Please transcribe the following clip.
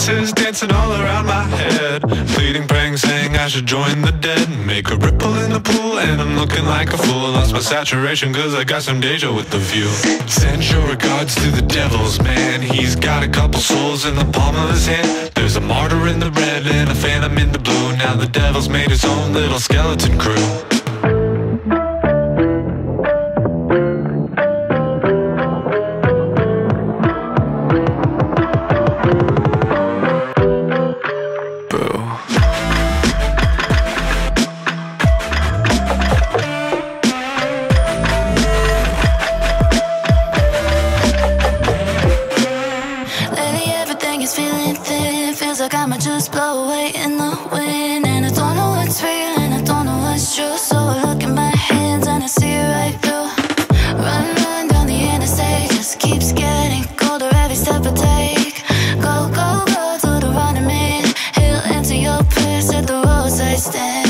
voices dancing all around my head. Pleading, praying, saying I should join the dead. Make a ripple in the pool and I'm looking like a fool. Lost my saturation cause I got some deja with the view. Send your regards to the devil's man. He's got a couple souls in the palm of his hand. There's a martyr in the red and a phantom in the blue. Now the devil's made his own little skeleton crew just blow away in the wind And I don't know what's real and I don't know what's true. So I look at my hands and I see it right through. Run, run down the interstate Just keeps getting colder every step I take. Go, go, go to the running man He'll your prayers at the roadside stand